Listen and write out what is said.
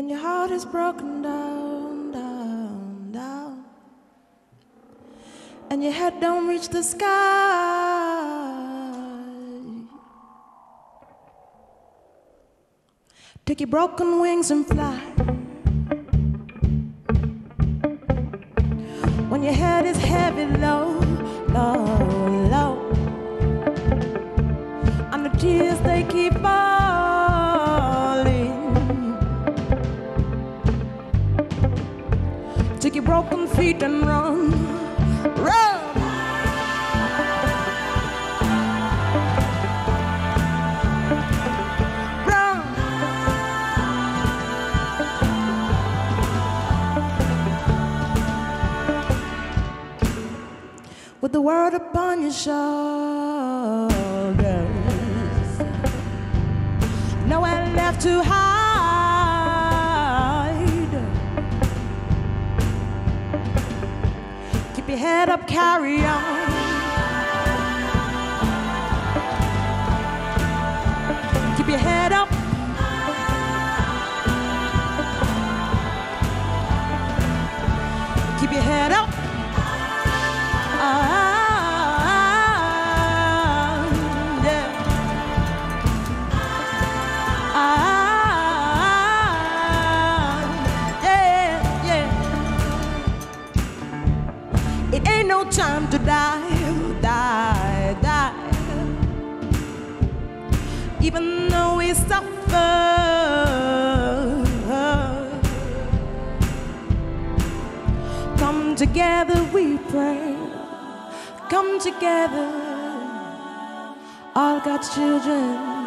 When your heart is broken down, down, down, and your head don't reach the sky. Take your broken wings and fly. When your head is heavy, low, low, low, and the tears feet and run, run. Run. With the world upon your shoulders, nowhere left to hide. Your head up, carry on. Keep your head up. Keep your head up. Ain't no time to die, die, die. Even though we suffer. Come together, we pray. Come together, all God's children.